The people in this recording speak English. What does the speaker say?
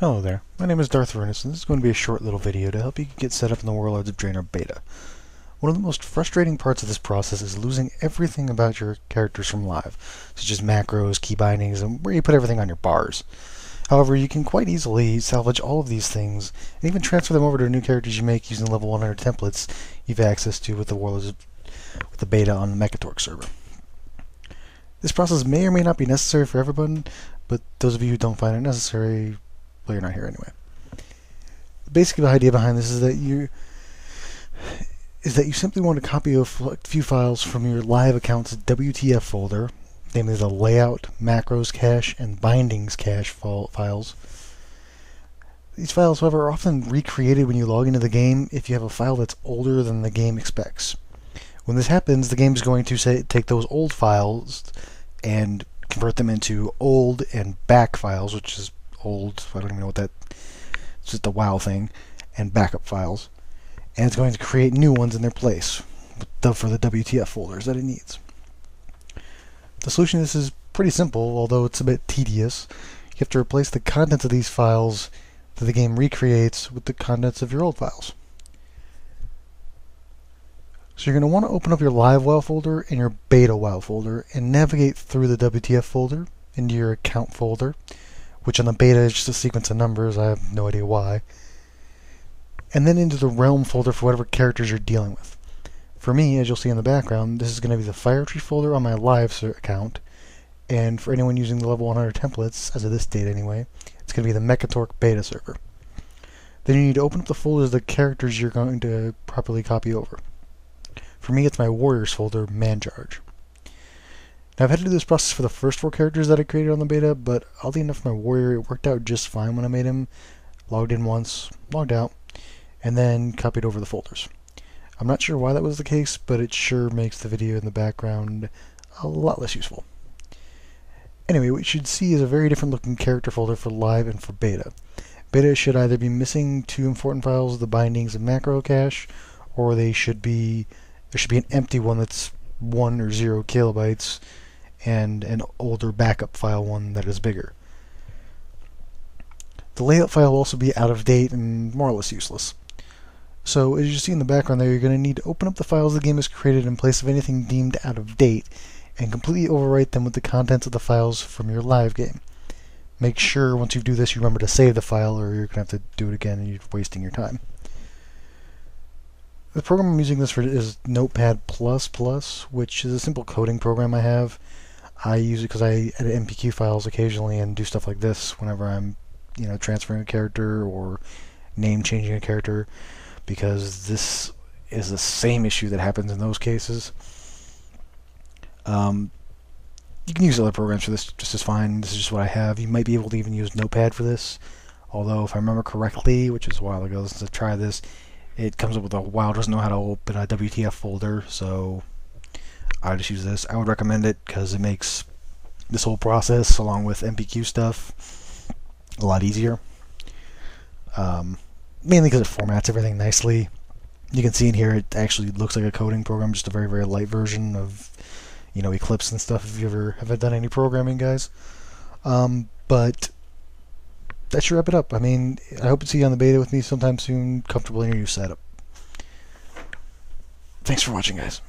Hello there, my name is Darthruneis, and this is going to be a short little video to help you get set up in the Warlords of Draenor beta. One of the most frustrating parts of this process is losing everything about your characters from live, such as macros, key bindings, and where you put everything on your bars. However, you can quite easily salvage all of these things, and even transfer them over to new characters you make using the level 100 templates you've access to with the Warlords of, with the beta on the Mekkatorque server. This process may or may not be necessary for everyone, but those of you who don't find it necessary well, you're not here anyway. Basically, the idea behind this is that you is that you simply want to copy a few files from your live account's WTF folder, namely the layout, macros cache, and bindings cache files. These files, however, are often recreated when you log into the game if you have a file that's older than the game expects. When this happens, the game is going to say take those old files and convert them into old and back files, which is old, I don't even know what that, it's just a WoW thing, and backup files. And it's going to create new ones in their place for the WTF folders that it needs. The solution to this is pretty simple, although it's a bit tedious. You have to replace the contents of these files that the game recreates with the contents of your old files. So you're going to want to open up your live WoW folder and your beta WoW folder and navigate through the WTF folder into your account folder which on the beta is just a sequence of numbers. I have no idea why. And then into the realm folder for whatever characters you're dealing with. For me, as you'll see in the background, this is going to be the Firetree folder on my live account. And for anyone using the level 100 templates, as of this date anyway, it's going to be the Mekkatorque beta server. Then you need to open up the folders of the characters you're going to properly copy over. For me, it's my Warriors folder, Mancharge. Now, I've had to do this process for the first four characters that I created on the beta, but oddly enough, my warrior, it worked out just fine when I made him. Logged in once, logged out, and then copied over the folders. I'm not sure why that was the case, but it sure makes the video in the background a lot less useful. Anyway, what you should see is a very different looking character folder for live and for beta. Beta should either be missing two important files, the bindings and macro cache, or they should be there should be an empty one that's one or zero kilobytes and an older backup file one that is bigger. The layout file will also be out of date and more or less useless. So as you see in the background there, you're going to need to open up the files the game has created in place of anything deemed out of date and completely overwrite them with the contents of the files from your live game. Make sure once you do this you remember to save the file or you're going to have to do it again and you're wasting your time. The program I'm using this for is Notepad++, which is a simple coding program I have. I use it because I edit MPQ files occasionally and do stuff like this whenever I'm, you know, transferring a character or name changing a character, because this is the same issue that happens in those cases. Um, you can use other programs for this just as fine. This is just what I have. You might be able to even use Notepad for this. Although, if I remember correctly, which is a while ago since I tried this, it comes up with a WoW doesn't know how to open a WTF folder, so I just use this. I would recommend it because it makes this whole process, along with MPQ stuff, a lot easier. Um, mainly because it formats everything nicely. You can see in here it actually looks like a coding program, just a very, very light version of, you know, Eclipse and stuff, if you ever have done any programming, guys. Um, but that should wrap it up. I mean, I hope to see you on the beta with me sometime soon, comfortable in your new setup. Thanks for watching, guys.